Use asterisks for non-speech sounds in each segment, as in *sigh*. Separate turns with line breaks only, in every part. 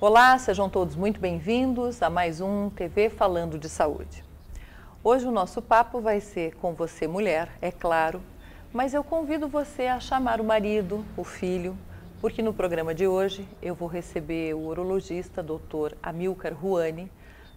Olá, sejam todos muito bem-vindos a mais um TV Falando de Saúde. Hoje o nosso papo vai ser com você, mulher, é claro, mas eu convido você a chamar o marido, o filho, porque no programa de hoje eu vou receber o urologista Dr. Amilcar Ruani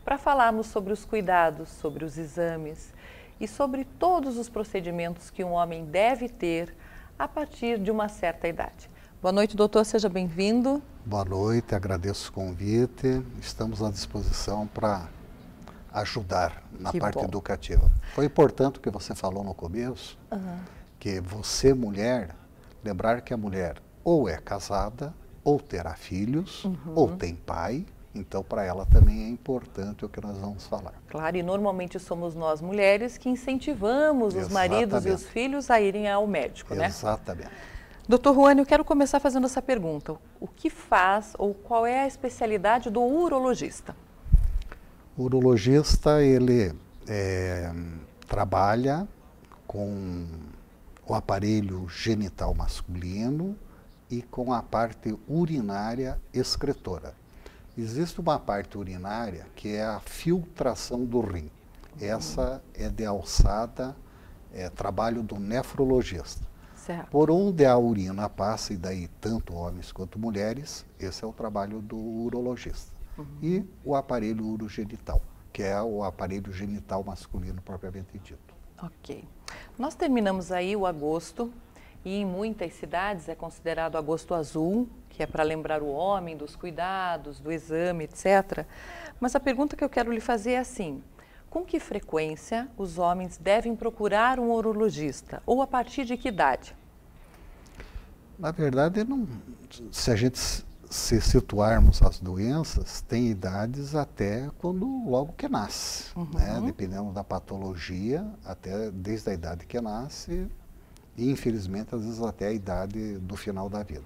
para falarmos sobre os cuidados, sobre os exames e sobre todos os procedimentos que um homem deve ter a partir de uma certa idade. Boa noite, doutor, seja bem-vindo.
Boa noite, agradeço o convite. Estamos à disposição para ajudar na
Que
parte
bom.
educativa. Foi importante o que você falou no começo, que você, mulher, lembrar que a mulher ou é casada, ou terá filhos,
Uhum.
ou tem pai, então para ela também é importante o que nós vamos falar.
Claro, e normalmente somos nós mulheres que incentivamos os maridos e os
Exatamente.
filhos a irem ao médico, né?
Exatamente.
Doutor Ruani, eu quero começar fazendo essa pergunta. O que faz ou qual é a especialidade do urologista?
O urologista, ele é, trabalha com o aparelho genital masculino e com a parte urinária excretora. Existe uma parte urinária que é a filtração do rim. Essa é de alçada, é trabalho do nefrologista.
Certo.
Por onde a urina passa, e daí tanto homens quanto mulheres, esse é o trabalho do urologista. E o aparelho urogenital, que é o aparelho genital masculino propriamente dito.
Ok. Nós terminamos aí o agosto e em muitas cidades é considerado agosto azul, que é para lembrar o homem dos cuidados, do exame, etc. Mas a pergunta que eu quero lhe fazer é assim: com que frequência os homens devem procurar um urologista ou a partir de que idade?
Na verdade, não, se a gente se situarmos as doenças, tem idades até quando logo que nasce, né? dependendo da patologia, até desde a idade que nasce, e infelizmente às vezes até a idade do final da vida.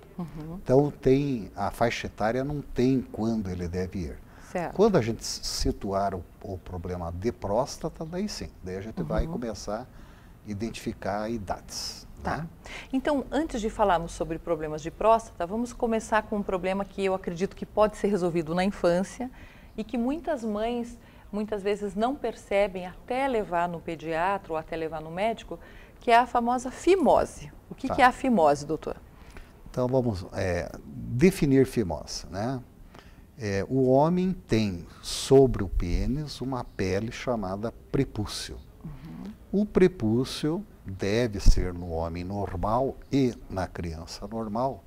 Então tem a faixa etária não tem quando ele deve ir.
Certo.
Quando a gente situar o, o problema de próstata, daí sim, daí a gente
Uhum.
vai começar a identificar idades.
Tá.
né?
Então, antes de falarmos sobre problemas de próstata, vamos começar com um problema que eu acredito que pode ser resolvido na infância e que muitas mães muitas vezes não percebem até levar no pediatra ou até levar no médico, que é a famosa fimose. O que,
Tá.
que é a fimose, doutor?
Então vamos é, definir fimose. Né? É, o homem tem sobre o pênis uma pele chamada prepúcio. O prepúcio deve ser no homem normal e na criança normal,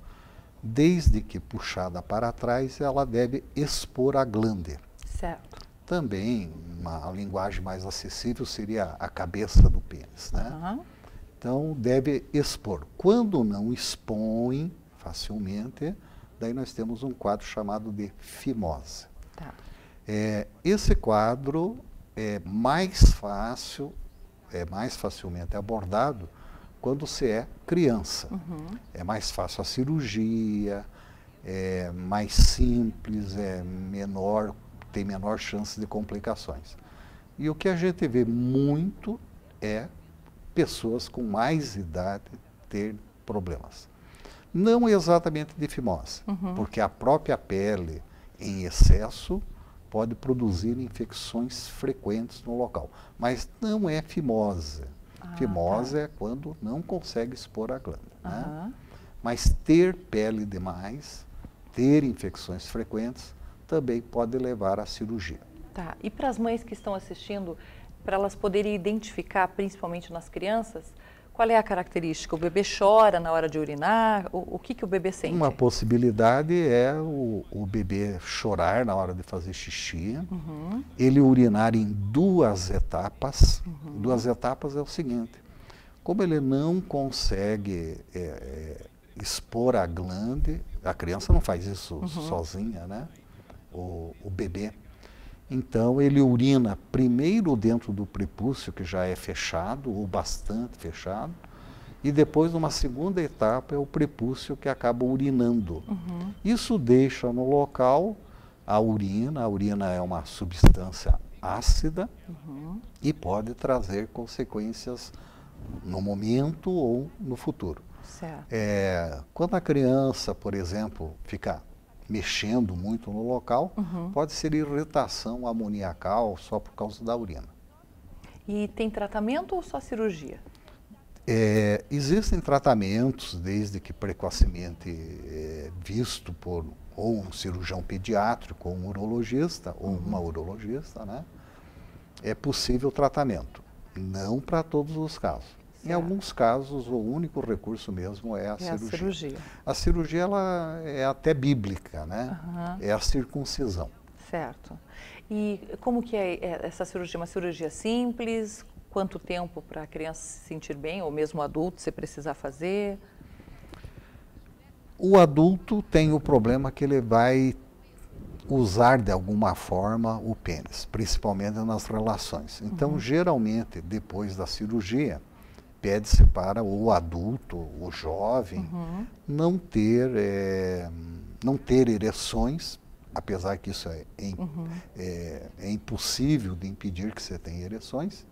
desde que puxada para trás, ela deve expor a glande.
Certo.
Também, uma linguagem mais acessível seria a cabeça do pênis. Né?
Aham.
Então, deve expor. Quando não expõe facilmente, daí nós temos um quadro chamado de fimose.
Tá.
É, esse quadro é mais fácil, é mais facilmente abordado quando se é criança. É mais fácil a cirurgia, é mais simples, é menor, tem menor chance de complicações. E o que a gente vê muito é pessoas com mais idade ter problemas. Não exatamente de fimose, porque a própria pele em excesso pode produzir infecções frequentes no local, mas não é fimose. fimose é quando não consegue expor a glândula. né? Mas ter pele demais, ter infecções frequentes, também pode levar à cirurgia.
Tá. E para as mães que estão assistindo, para elas poderem identificar, principalmente nas crianças, qual é a característica? O bebê chora na hora de urinar? O, o que, que o bebê sente?
Uma possibilidade é o, o bebê chorar na hora de fazer xixi,
Uhum.
ele urinar em duas etapas. Duas etapas é o seguinte: como ele não consegue é, é, expor a glande, a criança não faz isso sozinha, né? O, o bebê. Então ele urina primeiro dentro do prepúcio, que já é fechado, ou bastante fechado, e depois, numa segunda etapa, é o prepúcio que acaba urinando. Isso deixa no local a urina, a urina é uma substância ácida e pode trazer consequências no momento ou no futuro.
Certo.
É, quando a criança, por exemplo, fica mexendo muito no local, uhum. pode ser irritação amoniacal só por causa da urina.
E tem tratamento ou só cirurgia?
É, existem tratamentos, desde que precocemente é, visto por ou um cirurgião pediátrico, ou um urologista, ou uhum. uma urologista, né? É possível tratamento. Não para todos os casos. Certo. Em alguns casos, o único recurso mesmo é a é cirurgia. A cirurgia, a cirurgia ela é até bíblica, né? Uhum. É a circuncisão.
Certo. E como que é, é essa cirurgia? Uma cirurgia simples? Quanto tempo para a criança se sentir bem, ou mesmo adulto, se precisar fazer?
O adulto tem o problema que ele vai usar de alguma forma o pênis, principalmente nas relações. Então, uhum. geralmente, depois da cirurgia, pede-se para o adulto, o jovem, uhum. não ter é, não ter ereções, apesar que isso é, é, uhum. é, é, impossível de impedir que você tenha ereções,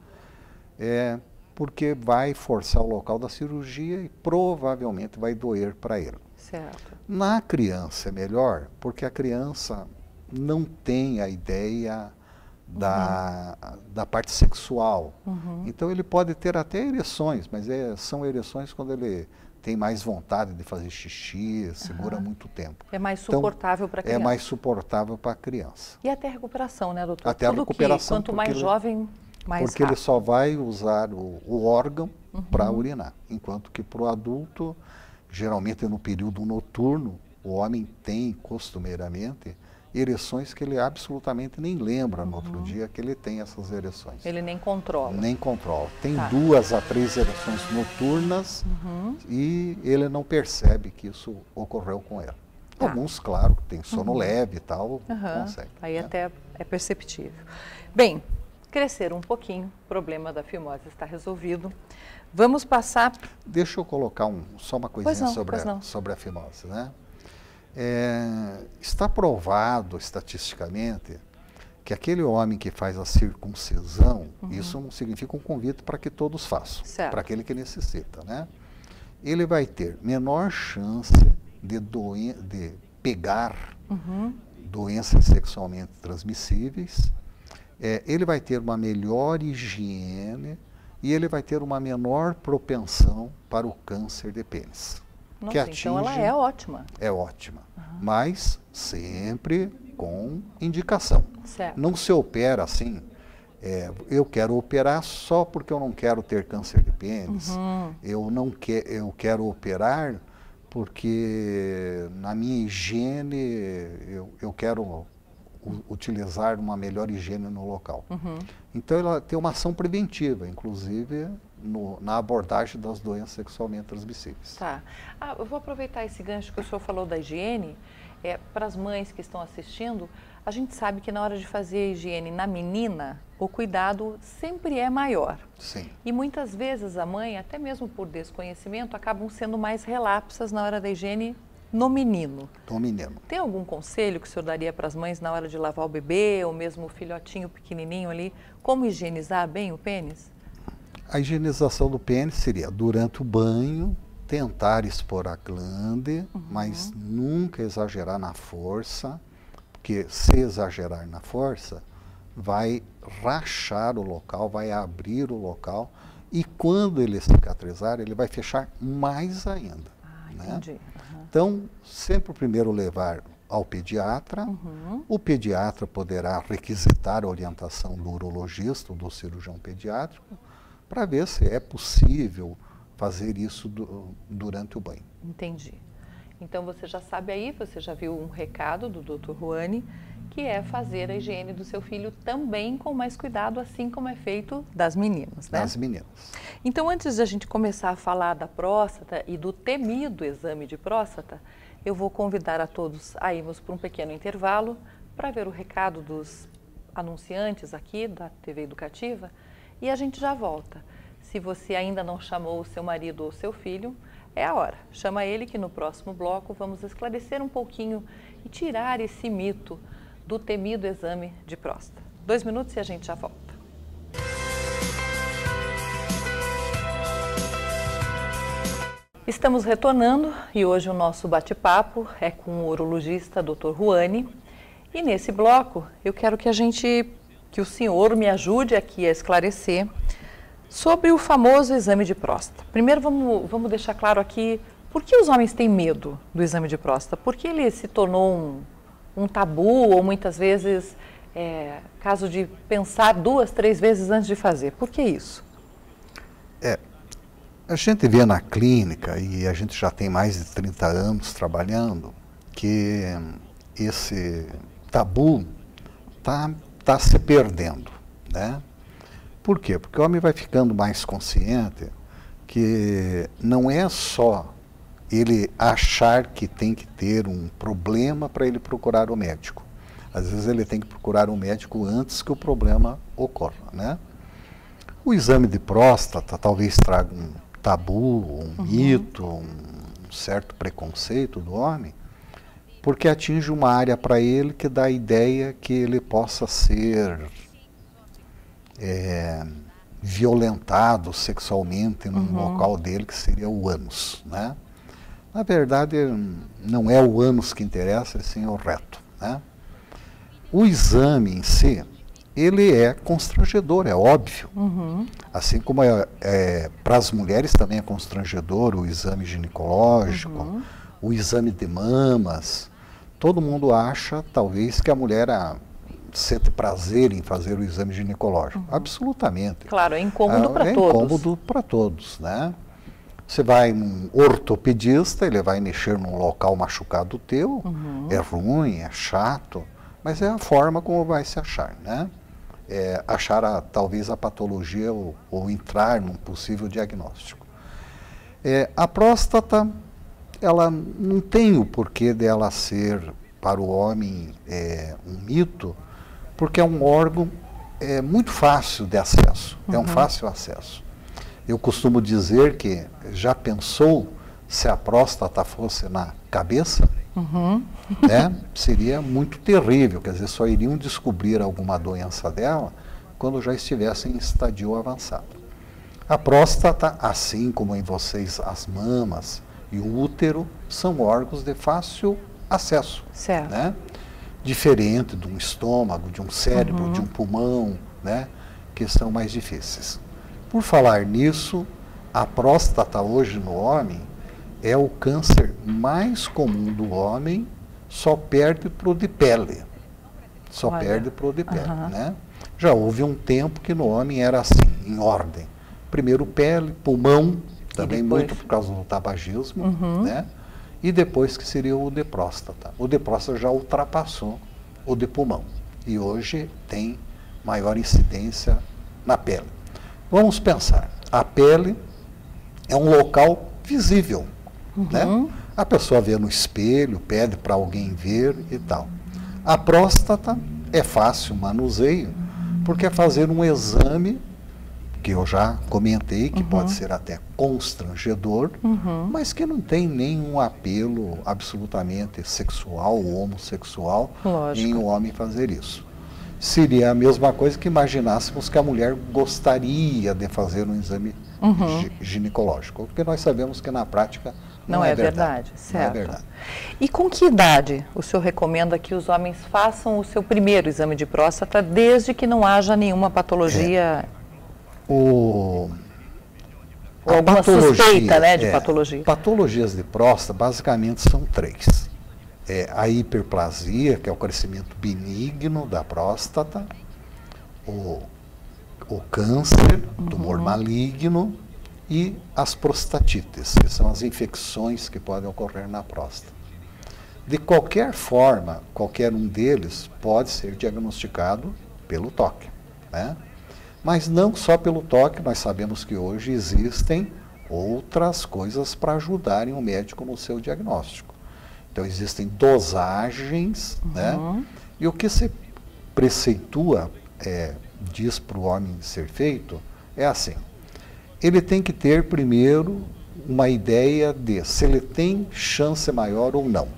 é, porque vai forçar o local da cirurgia e provavelmente vai doer para ele.
Certo.
Na criança é melhor, porque a criança não tem a ideia da, uhum. da parte sexual. Uhum. Então ele pode ter até ereções, mas é, são ereções quando ele tem mais vontade de fazer xixi, segura uhum. muito tempo.
É mais então, suportável então, para a criança.
É mais suportável para a criança.
E até a recuperação, né, doutor?
Até Tudo a recuperação.
Que, quanto mais jovem, mais
Porque
rápido.
ele só vai usar o, o órgão para uhum. urinar, enquanto que para o adulto geralmente no período noturno, o homem tem costumeiramente ereções que ele absolutamente nem lembra no outro uhum. dia que ele tem essas ereções.
Ele nem controla.
Nem controla. Tem tá. duas a três ereções noturnas uhum. e ele não percebe que isso ocorreu com ele. Tá. Alguns, claro, tem sono uhum. leve e tal, consegue.
Aí né? até é perceptível. Bem, crescer um pouquinho, o problema da fimose está resolvido. Vamos passar.
Deixa eu colocar um, só uma coisinha não, sobre, a, sobre a fimose. Né? É, está provado estatisticamente que aquele homem que faz a circuncisão, uhum. isso não significa um convite para que todos façam, para aquele que necessita. Né? Ele vai ter menor chance de, doen de pegar uhum. doenças sexualmente transmissíveis, é, ele vai ter uma melhor higiene e ele vai ter uma menor propensão para o câncer de pênis.
Nossa, que atinge, então ela é ótima.
É ótima, uhum. mas sempre com indicação.
Certo.
Não se opera assim, é, eu quero operar só porque eu não quero ter câncer de pênis. Uhum. Eu não que, eu quero operar porque na minha higiene eu, eu quero utilizar uma melhor higiene no local. Uhum. Então ela tem uma ação preventiva, inclusive no, na abordagem das doenças sexualmente transmissíveis.
Tá. Ah, eu vou aproveitar esse gancho que o senhor falou da higiene. É, para as mães que estão assistindo, a gente sabe que na hora de fazer a higiene na menina, o cuidado sempre é maior.
Sim.
E muitas vezes a mãe, até mesmo por desconhecimento, acabam sendo mais relapsas na hora da higiene no menino.
No menino.
Tem algum conselho que o senhor daria para as mães na hora de lavar o bebê ou mesmo o filhotinho pequenininho ali, como higienizar bem o pênis?
A higienização do pênis seria durante o banho, tentar expor a glande, uhum. mas nunca exagerar na força, porque se exagerar na força, vai rachar o local, vai abrir o local e quando ele cicatrizar, ele vai fechar mais ainda.
Ah, né? entendi. Né?
Então, sempre primeiro levar ao pediatra. Uhum. O pediatra poderá requisitar a orientação do urologista ou do cirurgião pediátrico para ver se é possível fazer isso do, durante o banho.
Entendi. Então você já sabe aí, você já viu um recado do Dr. Ruani que é fazer a higiene do seu filho também com mais cuidado, assim como é feito das meninas, né?
Das meninas.
Então, antes de a gente começar a falar da próstata e do temido exame de próstata, eu vou convidar a todos a irmos para um pequeno intervalo para ver o recado dos anunciantes aqui da TV Educativa e a gente já volta. Se você ainda não chamou o seu marido ou seu filho, é a hora. Chama ele que no próximo bloco vamos esclarecer um pouquinho e tirar esse mito do temido exame de próstata. Dois minutos e a gente já volta. Estamos retornando e hoje o nosso bate-papo é com o urologista Dr. Ruani. E nesse bloco eu quero que a gente, que o senhor me ajude aqui a esclarecer sobre o famoso exame de próstata. Primeiro vamos, vamos deixar claro aqui por que os homens têm medo do exame de próstata? Por que ele se tornou um, um tabu ou muitas vezes é, caso de pensar duas, três vezes antes de fazer? Por que isso?
É, a gente vê na clínica, e a gente já tem mais de 30 anos trabalhando, que esse tabu está tá se perdendo. Né? Por quê? Porque o homem vai ficando mais consciente que não é só ele achar que tem que ter um problema para ele procurar o médico. Às vezes ele tem que procurar um médico antes que o problema ocorra. Né? O exame de próstata talvez traga um tabu, um uhum. mito, um certo preconceito do homem, porque atinge uma área para ele que dá a ideia que ele possa ser é, violentado sexualmente num uhum. local dele que seria o ânus, né? Na verdade, não é o ânus que interessa, sim o reto, né? O exame em si, ele é constrangedor, é óbvio. Uhum. Assim como é, é para as mulheres também é constrangedor o exame ginecológico, uhum. o exame de mamas. Todo mundo acha, talvez, que a mulher a, sente prazer em fazer o exame ginecológico. Uhum. Absolutamente.
Claro, é incômodo para
é
todos.
É incômodo para todos, né? Você vai num ortopedista, ele vai mexer num local machucado teu, uhum. é ruim, é chato, mas é a forma como vai se achar, né? é, achar a, talvez a patologia ou, ou, entrar num possível diagnóstico. É, a próstata, ela não tem o porquê dela ser para o homem é, um mito, porque é um órgão é, muito fácil de acesso, uhum. é um uhum. fácil acesso. Eu costumo dizer que já pensou se a próstata fosse na cabeça? Uhum. *laughs* Né? Seria muito terrível, quer dizer, só iriam descobrir alguma doença dela quando já estivesse em estadio avançado. A próstata, assim como em vocês as mamas e o útero, são órgãos de fácil acesso. Certo. Né? Diferente de um estômago, de um cérebro, uhum. de um pulmão, né? que são mais difíceis. Por falar nisso, a próstata hoje no homem é o câncer mais comum do homem, só perde para o de pele. Só Olha. perde para o de pele, uhum. né? Já houve um tempo que no homem era assim, em ordem. Primeiro pele, pulmão, também muito por causa do tabagismo, uhum. né? E depois que seria o de próstata. O de próstata já ultrapassou o de pulmão. E hoje tem maior incidência na pele. Vamos pensar, a pele é um local visível, Uhum. Né? A pessoa vê no espelho, pede para alguém ver e tal. A próstata é fácil manuseio, porque é fazer um exame, que eu já comentei, que uhum. pode ser até constrangedor, uhum. mas que não tem nenhum apelo absolutamente sexual ou homossexual Lógico. em um homem fazer isso. Seria a mesma coisa que imaginássemos que a mulher gostaria de fazer um exame uhum. ginecológico, porque nós sabemos que na prática
não, não é, é verdade. verdade. Certo. Não é verdade. E com que idade o senhor recomenda que os homens façam o seu primeiro exame de próstata, desde que não haja nenhuma patologia? É.
O...
Ou alguma patologia, suspeita né, de
é,
patologia?
Patologias de próstata basicamente são três. É a hiperplasia, que é o crescimento benigno da próstata, o, o câncer, uhum. tumor maligno e as prostatites, que são as infecções que podem ocorrer na próstata. De qualquer forma, qualquer um deles pode ser diagnosticado pelo toque. Né? Mas não só pelo toque, nós sabemos que hoje existem outras coisas para ajudarem o médico no seu diagnóstico. Então existem dosagens, né? uhum. né? E o que se preceitua, é, diz para o homem ser feito, é assim ele tem que ter primeiro uma ideia de se ele tem chance maior ou não.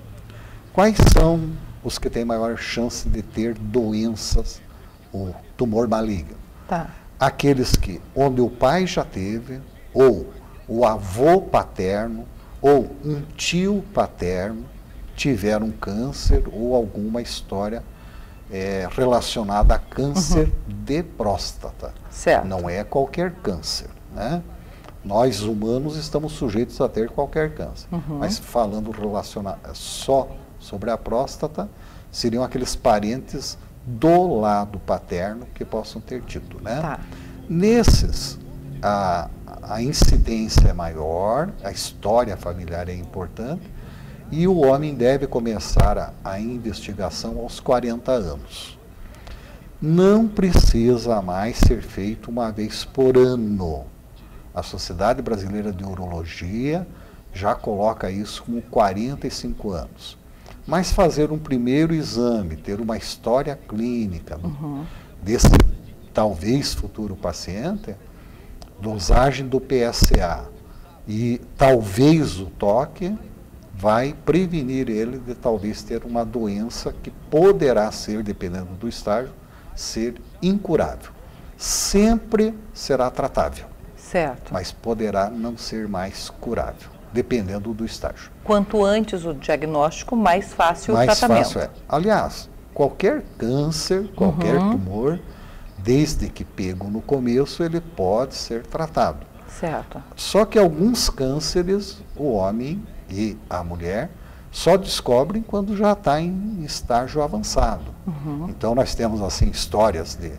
Quais são os que têm maior chance de ter doenças ou tumor maligno? Tá. Aqueles que, onde o pai já teve, ou o avô paterno, ou um tio paterno tiver um câncer ou alguma história é, relacionada a câncer uhum. de próstata.
Certo.
Não é qualquer câncer, né? Nós humanos estamos sujeitos a ter qualquer câncer. Uhum. Mas falando relacionado só sobre a próstata, seriam aqueles parentes do lado paterno que possam ter tido, né? Tá. Nesses, a, a incidência é maior, a história familiar é importante, e o homem deve começar a, a investigação aos 40 anos. Não precisa mais ser feito uma vez por ano. A Sociedade Brasileira de Urologia já coloca isso como 45 anos. Mas fazer um primeiro exame, ter uma história clínica uhum. desse talvez futuro paciente, dosagem do PSA e talvez o toque, vai prevenir ele de talvez ter uma doença que poderá ser, dependendo do estágio, ser incurável. Sempre será tratável.
Certo.
Mas poderá não ser mais curável, dependendo do estágio.
Quanto antes o diagnóstico, mais fácil
mais
o tratamento.
Mais fácil é. Aliás, qualquer câncer, qualquer uhum. tumor, desde que pego no começo, ele pode ser tratado.
Certo.
Só que alguns cânceres, o homem e a mulher só descobrem quando já está em estágio avançado. Uhum. Então nós temos assim histórias de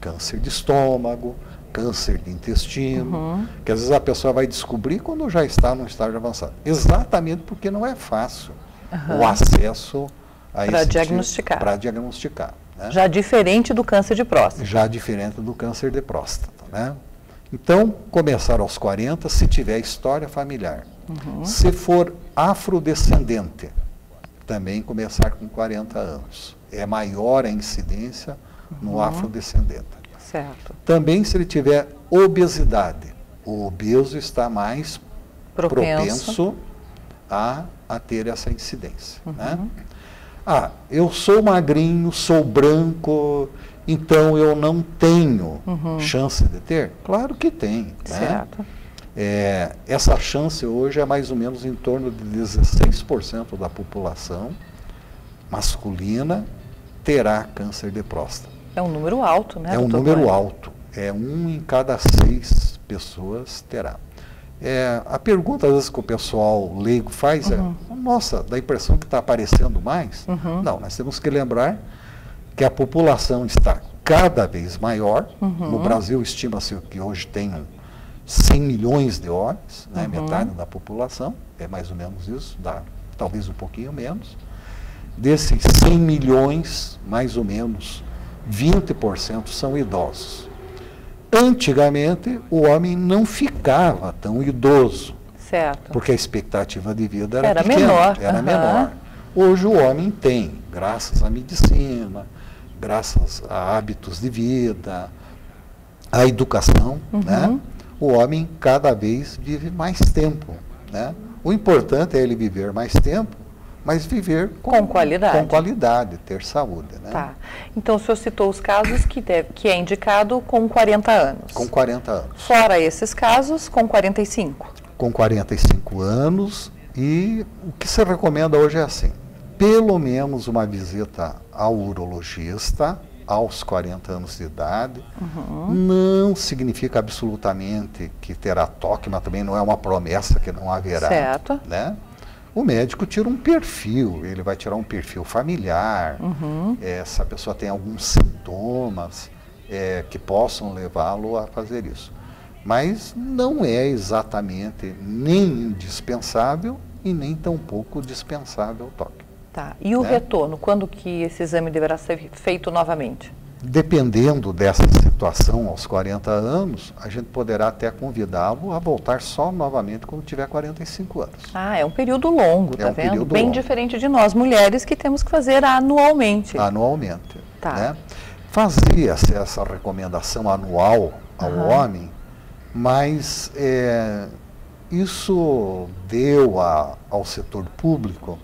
câncer de estômago, câncer de intestino, uhum. que às vezes a pessoa vai descobrir quando já está no estágio avançado. Exatamente porque não é fácil uhum. o acesso a
para diagnosticar.
Para diagnosticar.
Né? Já diferente do câncer de próstata.
Já diferente do câncer de próstata. Né? Então, começar aos 40 se tiver história familiar. Uhum. Se for afrodescendente, também começar com 40 anos. É maior a incidência no uhum. afrodescendente.
Certo.
Também se ele tiver obesidade. O obeso está mais propenso, propenso a, a ter essa incidência. Uhum. Né? Ah, eu sou magrinho, sou branco, então eu não tenho uhum. chance de ter? Claro que tem. Né? Certo. Né? É, essa chance hoje é mais ou menos em torno de 16% da população masculina terá câncer de próstata.
É um número alto, né?
É um número alto. É um em cada seis pessoas terá. É, a pergunta, às vezes, que o pessoal leigo faz é, uhum. é, nossa, dá a impressão que está aparecendo mais? Uhum. Não, nós temos que lembrar que a população está cada vez maior. Uhum. No Brasil, estima-se que hoje tem 100 milhões de homens, né, uhum. metade da população, é mais ou menos isso, dá talvez um pouquinho menos. Desses 100 milhões, mais ou menos, 20% são idosos. Antigamente, o homem não ficava tão idoso.
Certo.
Porque a expectativa de vida era,
era
pequena,
menor.
Era uhum. menor. Hoje o homem tem, graças à medicina, graças a hábitos de vida, à educação, uhum. né? o homem cada vez vive mais tempo. Né? O importante é ele viver mais tempo, mas viver
com, com qualidade.
Com qualidade, ter saúde. Né?
Tá. Então o senhor citou os casos que, deve, que é indicado com 40 anos.
Com 40 anos.
Fora esses casos, com 45.
Com 45 anos. E o que se recomenda hoje é assim: pelo menos uma visita ao urologista aos 40 anos de idade. Uhum. Não significa absolutamente que terá toque, mas também não é uma promessa que não haverá.
Certo.
Né? O médico tira um perfil, ele vai tirar um perfil familiar, uhum. é, se a pessoa tem alguns sintomas é, que possam levá-lo a fazer isso. Mas não é exatamente nem indispensável e nem tampouco dispensável o toque.
Tá. E o né? retorno, quando que esse exame deverá ser feito novamente?
Dependendo dessa situação aos 40 anos, a gente poderá até convidá-lo a voltar só novamente quando tiver 45 anos.
Ah, é um período longo, é tá
um
vendo? Bem longo. diferente de nós mulheres que temos que fazer anualmente.
Anualmente. Tá. Né? Fazia-se essa recomendação anual ao uhum. homem, mas é, isso deu a, ao setor público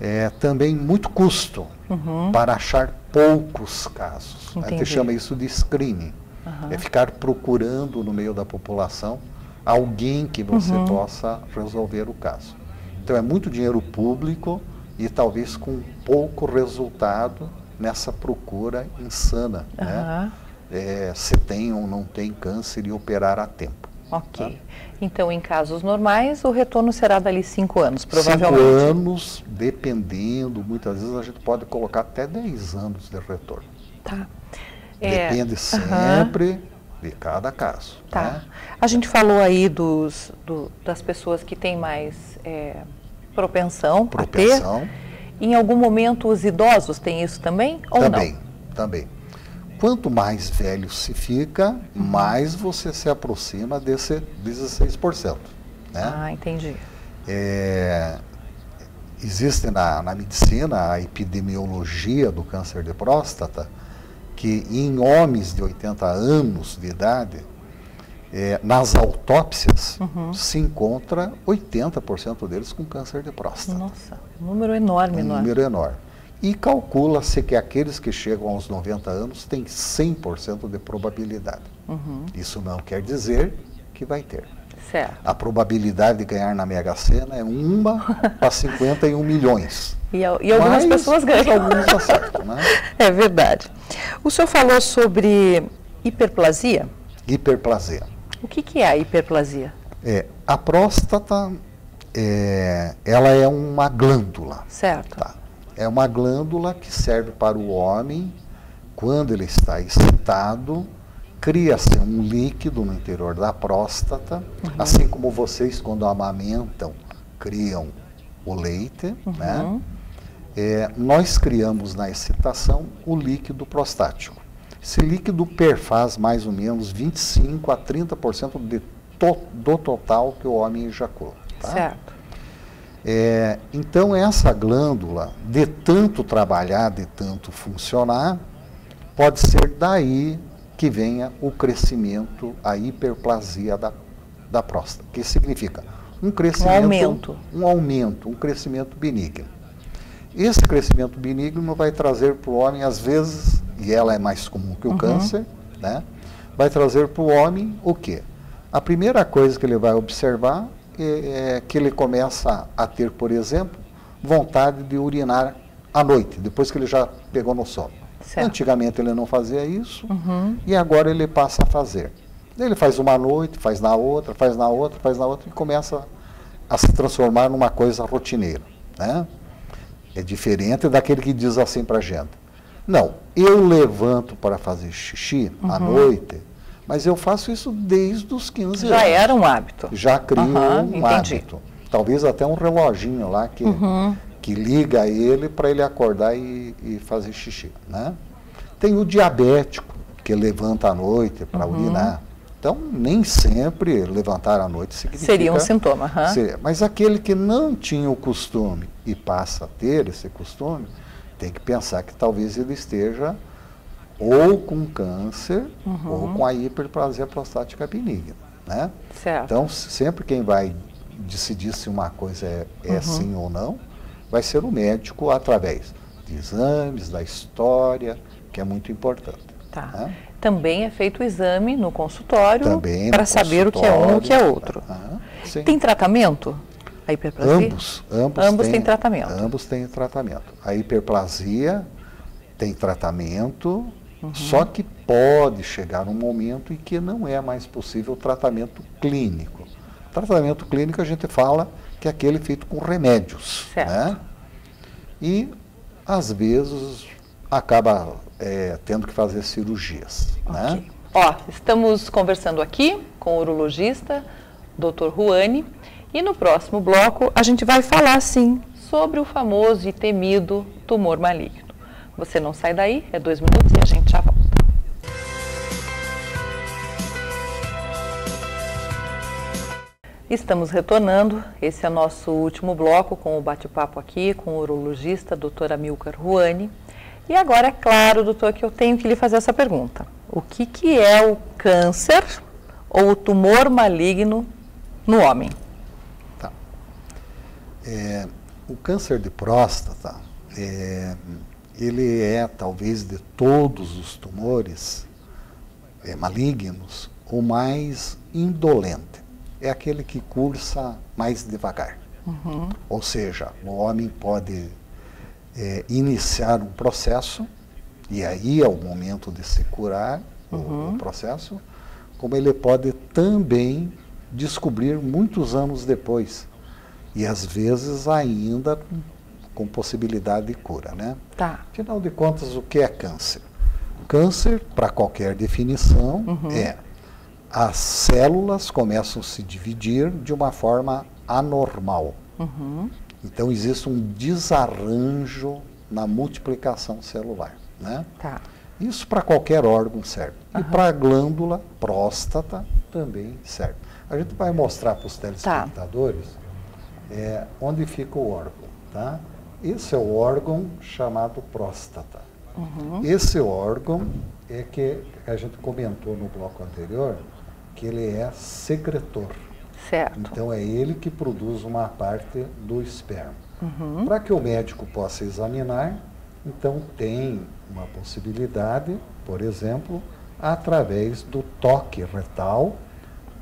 é, também muito custo uhum. para achar poucos casos. Entendi. A gente chama isso de screening. Uhum. É ficar procurando no meio da população alguém que você uhum. possa resolver o caso. Então é muito dinheiro público e talvez com pouco resultado nessa procura insana, uhum. né? É, se tem ou não tem câncer e operar a tempo.
Ok. Tá? Então, em casos normais, o retorno será dali cinco anos, provavelmente.
Cinco anos, dependendo, muitas vezes a gente pode colocar até 10 anos de retorno.
Tá.
Depende é, sempre uh -huh. de cada caso.
Tá.
Né?
A gente falou aí dos, do, das pessoas que têm mais é, propensão, propensão a ter. Em algum momento os idosos têm isso também ou
também, não? Também, Quanto mais velho se fica, uhum. mais você se aproxima desse 16%. Né?
Ah, entendi.
É, existe na, na medicina a epidemiologia do câncer de próstata, que em homens de 80 anos de idade, é, nas autópsias, uhum. se encontra 80% deles com câncer de próstata.
Nossa, um número enorme,
um
não
é? número enorme. E calcula-se que aqueles que chegam aos 90 anos têm 100% de probabilidade. Uhum. Isso não quer dizer que vai ter.
Certo.
A probabilidade de ganhar na Mega Sena é uma para 51 milhões. *laughs*
E, e algumas Mas, pessoas ganham. Alguns acertam, né? *laughs* É verdade. O senhor falou sobre hiperplasia?
Hiperplasia.
O que, que é a hiperplasia?
É, a próstata, é, ela é uma glândula.
Certo.
Tá? É uma glândula que serve para o homem, quando ele está excitado, cria-se um líquido no interior da próstata, uhum. assim como vocês, quando amamentam, criam o leite, uhum. né? É, nós criamos na excitação o líquido prostático. Esse líquido perfaz mais ou menos 25 a 30% de to, do total que o homem ejacula. Tá?
Certo.
É, então, essa glândula, de tanto trabalhar, de tanto funcionar, pode ser daí que venha o crescimento, a hiperplasia da, da próstata. que significa? Um crescimento.
Um aumento.
Um aumento, um crescimento benigno. Esse crescimento benigno vai trazer para o homem, às vezes, e ela é mais comum que o uhum. câncer, né? vai trazer para o homem o quê? A primeira coisa que ele vai observar é, que ele começa a ter, por exemplo, vontade de urinar à noite, depois que ele já pegou no sono. Certo. Antigamente ele não fazia isso uhum. e agora ele passa a fazer. Ele faz uma noite, faz na outra, faz na outra, faz na outra e começa a se transformar numa coisa rotineira. Né? É diferente daquele que diz assim para a gente. Não, eu levanto para fazer xixi uhum. à noite, mas eu faço isso desde os 15
Já
anos.
Já era um hábito.
Já crio uhum, um entendi. hábito. Talvez até um reloginho lá que, uhum. que liga ele para ele acordar e, e, fazer xixi. Né? Tem o diabético, que levanta à noite para uhum. urinar. Então, nem sempre levantar à noite significa...
Seria um sintoma. Uhum.
Seria, mas aquele que não tinha o costume e passa a ter esse costume, tem que pensar que talvez ele esteja ou com câncer uhum. ou com a hiperplasia prostática benigna. Né?
Certo.
Então, sempre quem vai decidir se uma coisa é, é uhum. sim ou não, vai ser o médico através de exames, da história, que é muito importante.
Tá. Né? Também é feito o exame no consultório para saber o que é um e o que é outro. Tem tratamento? A hiperplasia?
Ambos, ambos,
ambos têm tratamento.
Ambos têm tratamento. A hiperplasia tem tratamento, uhum. só que pode chegar um momento em que não é mais possível o tratamento clínico. Tratamento clínico a gente fala que é aquele feito com remédios.
Certo. Né?
E às vezes acaba é, tendo que fazer cirurgias. Né? Okay. Né?
Ó, estamos conversando aqui com o urologista, Dr. Ruani, e no próximo bloco a gente vai falar sim sobre o famoso e temido tumor maligno. Você não sai daí, é dois minutos e a gente já volta. Estamos retornando. Esse é nosso último bloco com o bate-papo aqui com o urologista Dr. Amilcar Ruani. E agora, é claro, doutor, que eu tenho que lhe fazer essa pergunta. O que, que é o câncer ou o tumor maligno no homem?
Tá. É, o câncer de próstata, é, ele é, talvez, de todos os tumores é, malignos, o mais indolente. é aquele que cursa mais devagar. Uhum. Ou seja, o homem pode é, iniciar um processo, e aí é o momento de se curar uhum. o, o processo, como ele pode também descobrir muitos anos depois. E às vezes ainda com, possibilidade de cura, né?
Tá.
Afinal de contas, o que é câncer? Câncer, para qualquer definição, uhum. é as células começam a se dividir de uma forma anormal. Uhum. Então existe um desarranjo na multiplicação celular. Né?
Tá.
Isso para qualquer órgão serve. Uhum. E para a glândula próstata também serve. A gente vai mostrar para os telespectadores tá. é, onde fica o órgão. Tá? Esse é o órgão chamado próstata. Uhum. Esse órgão é que a gente comentou no bloco anterior, que ele é secretor.
Certo.
Então é ele que produz uma parte do esperma. Uhum. Para que o médico possa examinar, então tem uma possibilidade, por exemplo, através do toque retal,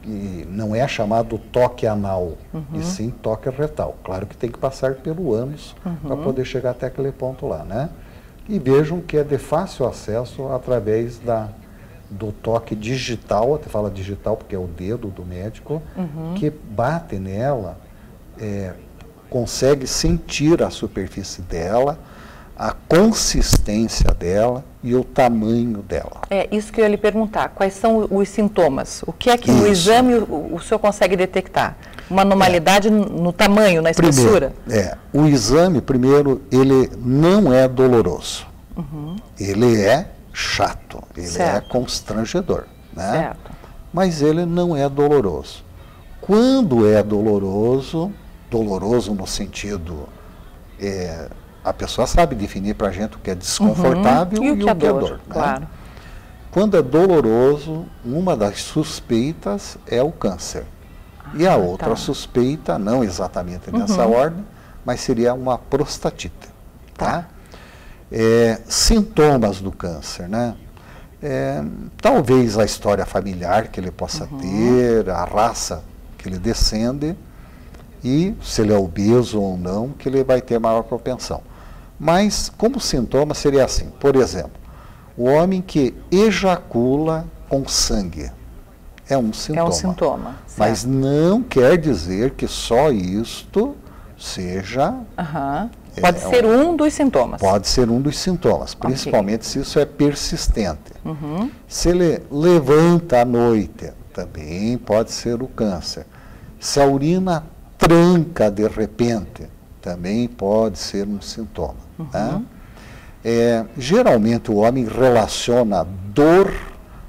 que não é chamado toque anal, uhum. e sim toque retal. Claro que tem que passar pelo ânus uhum. para poder chegar até aquele ponto lá, né? E vejam que é de fácil acesso através da do toque digital, até fala digital porque é o dedo do médico, uhum. que bate nela, é, consegue sentir a superfície dela, a consistência dela e o tamanho dela.
É isso que eu ia lhe perguntar. Quais são os sintomas? O que é que isso. no exame o, o senhor consegue detectar? Uma anormalidade é. no tamanho, na espessura?
Primeiro, é, o exame, primeiro, ele não é doloroso. Uhum. Ele é chato, ele é certo. é constrangedor. Né?
Certo.
Mas ele não é doloroso. Quando é doloroso, doloroso no sentido. É, a pessoa sabe definir para a gente o que é desconfortável uhum. e, o, e que é dor. dor né?
claro.
Quando é doloroso, uma das suspeitas é o câncer. Ah, e a outra tá. suspeita, não exatamente nessa uhum. ordem, mas seria uma prostatite. Tá? tá? É, sintomas do câncer, né? É, talvez a história familiar que ele possa uhum. ter, a raça que ele descende e se ele é obeso ou não, que ele vai ter maior propensão. Mas como sintoma seria assim, por exemplo, o homem que ejacula com sangue é um sintoma.
É um sintoma.
Mas não quer dizer que só isto seja
uhum. Pode é, ser um, um, dos sintomas.
Pode ser um dos sintomas, principalmente okay. se isso é persistente. Uhum. Se ele levanta à noite, também pode ser o câncer. Se a urina tranca de repente, também pode ser um sintoma. Uhum. Né? É, geralmente o homem relaciona dor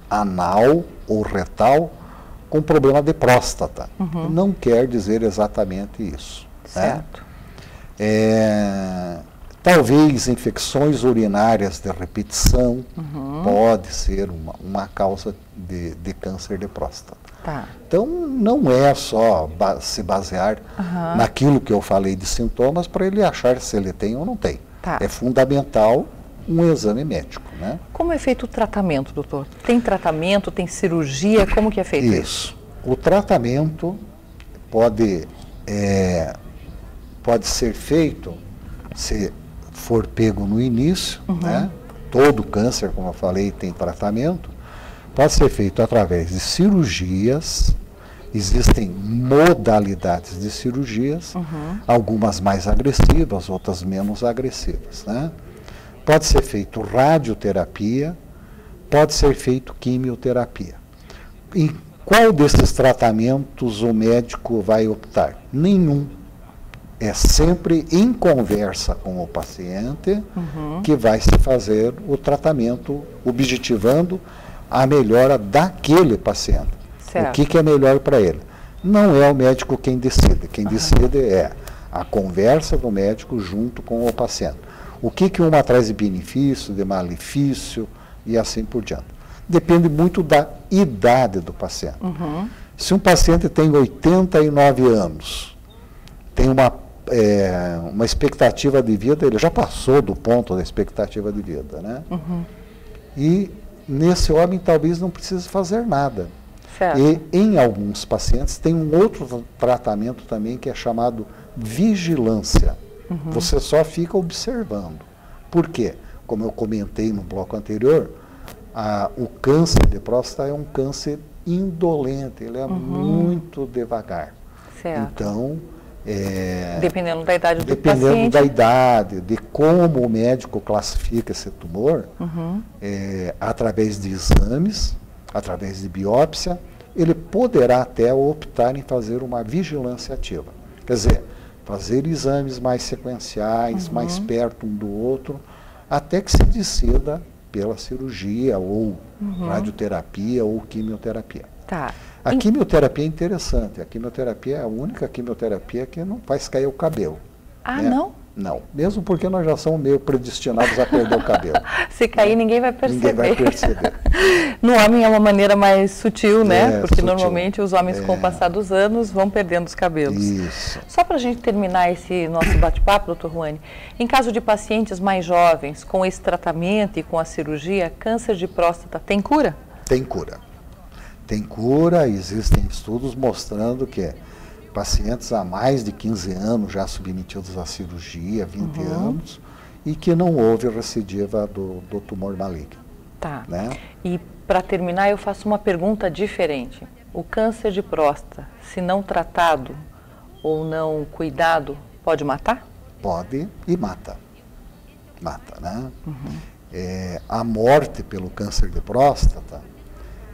anal ou retal com problema de próstata. Uhum. Não quer dizer exatamente isso.
Né? Certo. Né?
É, talvez infecções urinárias de repetição uhum. pode ser uma, uma causa de, de, câncer de próstata.
Tá.
Então não é só ba se basear uhum. naquilo que eu falei de sintomas para ele achar se ele tem ou não tem.
Tá.
É fundamental um exame médico. Né?
Como é feito o tratamento, doutor? Tem tratamento, tem cirurgia? Como que é feito isso?
Isso. O tratamento pode é, pode ser feito, se for pego no início, uhum. né? todo câncer, como eu falei, tem tratamento, pode ser feito através de cirurgias, existem modalidades de cirurgias, uhum. algumas mais agressivas, outras menos agressivas. Né? Pode ser feito radioterapia, pode ser feito quimioterapia. Em qual desses tratamentos o médico vai optar? Nenhum é sempre em conversa com o paciente uhum. que vai se fazer o tratamento, objetivando a melhora daquele paciente. Certo. O que, que, é melhor para ele? Não é o médico quem decide. Quem uhum. decide é a conversa do médico junto com o paciente. O que, que uma traz de benefício, de malefício e assim por diante. Depende muito da idade do paciente. Uhum. Se um paciente tem 89 anos, tem uma é, uma expectativa de vida, ele já passou do ponto da expectativa de vida, né? Uhum. E nesse homem talvez não precise fazer nada. Certo. E em alguns pacientes tem um outro tratamento também que é chamado vigilância. Uhum. Você só fica observando. Por quê? Como eu comentei no bloco anterior, a, o câncer de próstata é um câncer indolente, ele é uhum. muito devagar. Certo. Então, é,
dependendo da idade do
dependendo
paciente.
da idade, de como o médico classifica esse tumor, uhum. é, através de exames, através de biópsia, ele poderá até optar em fazer uma vigilância ativa. Quer dizer, fazer exames mais sequenciais, uhum. mais perto um do outro, até que se decida pela cirurgia ou uhum. radioterapia ou quimioterapia.
Tá.
A quimioterapia é interessante. A quimioterapia é a única quimioterapia que não faz cair o cabelo.
Ah, né? não?
Não. Mesmo porque nós já somos meio predestinados a perder o cabelo. *laughs*
Se cair, ninguém vai perceber.
Ninguém vai perceber. *laughs*
no homem é uma maneira mais sutil, né? É, porque sutil. normalmente os homens, é. com o passar dos anos, vão perdendo os cabelos.
Isso.
Só para a gente terminar esse nosso bate-papo, doutor Juane, em caso de pacientes mais jovens, com esse tratamento e com a cirurgia, câncer de próstata tem cura?
Tem cura tem cura, existem estudos mostrando que pacientes há mais de 15 anos já submetidos à cirurgia, 20 uhum. anos, e que não houve recidiva do, do tumor maligno.
Tá.
Né?
E para terminar, eu faço uma pergunta diferente. O câncer de próstata, se não tratado ou não cuidado, pode matar?
Pode e mata. Mata, né? Uhum. É, a morte pelo câncer de próstata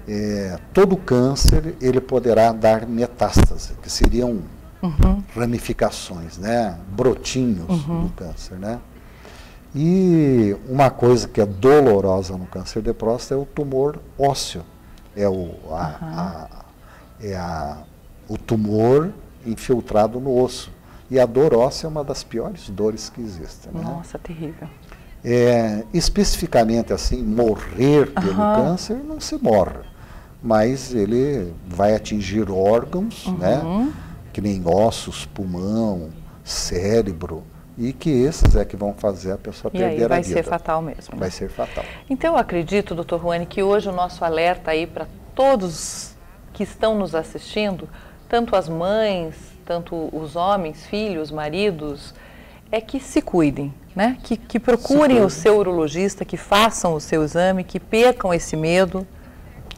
é, todo câncer ele poderá dar metástase, que seriam uhum. ramificações, né? brotinhos uhum. do câncer. Né? E uma coisa que é dolorosa no câncer de próstata é o tumor ósseo. É o, a, uhum. a, é a, o tumor infiltrado no osso. E a dor óssea é uma das piores dores que existem. Né?
Nossa, terrível.
É, especificamente assim, morrer pelo câncer, não se morre mas ele vai atingir órgãos, uhum. né? Que nem ossos, pulmão, cérebro, e que esses é que vão fazer a pessoa
e
perder a vida.
Vai ser fatal mesmo.
Vai ser fatal.
Então eu acredito, doutor Ruane, que hoje o nosso alerta aí para todos que estão nos assistindo, tanto as mães, tanto os homens, filhos, maridos, é que se cuidem, né? Que, que procurem o seu urologista, que façam o seu exame, que percam esse medo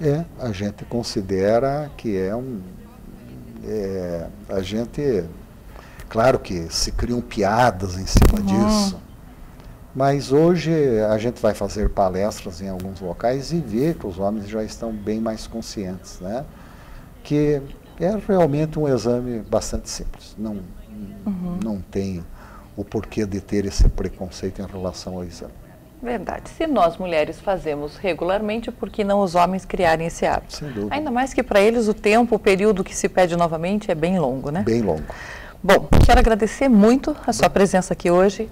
é, a gente considera que é um. É, a gente. Claro que se criam piadas em cima uhum. disso, mas hoje a gente vai fazer palestras em alguns locais e ver que os homens já estão bem mais conscientes, né? Que é realmente um exame bastante simples. Não, uhum. não tem o porquê de ter esse preconceito em relação ao exame.
Verdade. Se nós mulheres fazemos regularmente, por que não os homens criarem esse hábito?
Sem dúvida.
Ainda mais que para eles o tempo, o período que se pede novamente é bem longo, né?
Bem longo.
Bom, quero agradecer muito a sua presença aqui hoje.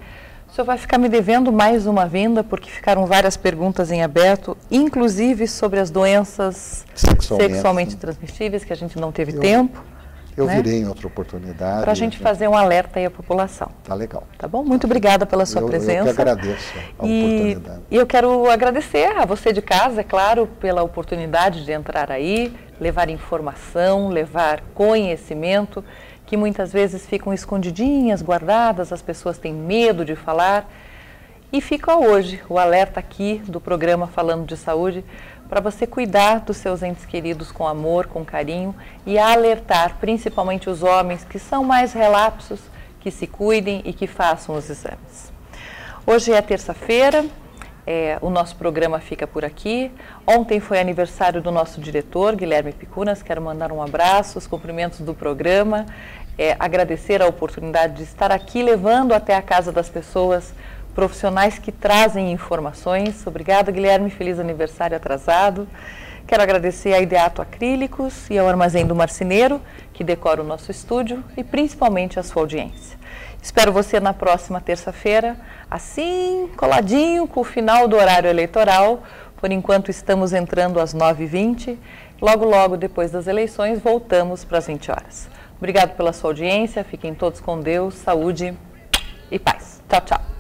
O senhor vai ficar me devendo mais uma vinda, porque ficaram várias perguntas em aberto, inclusive sobre as doenças sexualmente, sexualmente transmissíveis, que a gente não teve Eu... tempo.
Eu né? virei em outra oportunidade.
Para a gente fazer um alerta aí à população.
Tá legal.
Tá bom? Muito obrigada pela sua
eu,
presença.
Eu que agradeço a e, oportunidade.
E eu quero agradecer a você de casa, é claro, pela oportunidade de entrar aí, levar informação, levar conhecimento, que muitas vezes ficam escondidinhas, guardadas, as pessoas têm medo de falar. E fica hoje o alerta aqui do programa Falando de Saúde para você cuidar dos seus entes queridos com amor, com carinho e alertar principalmente os homens que são mais relapsos, que se cuidem e que façam os exames. Hoje é terça-feira, é, o nosso programa fica por aqui. Ontem foi aniversário do nosso diretor, Guilherme Picunas. Quero mandar um abraço, os cumprimentos do programa, é, agradecer a oportunidade de estar aqui levando até a casa das pessoas profissionais que trazem informações. Obrigada, Guilherme. Feliz aniversário atrasado. Quero agradecer a Ideato Acrílicos e ao Armazém do Marceneiro, que decora o nosso estúdio, e principalmente a sua audiência. Espero você na próxima terça-feira, assim, coladinho com o final do horário eleitoral. Por enquanto, estamos entrando às 9h20. Logo, logo, depois das eleições, voltamos para as 20 horas. Obrigado pela sua audiência. Fiquem todos com Deus, saúde e paz. Tchau, tchau.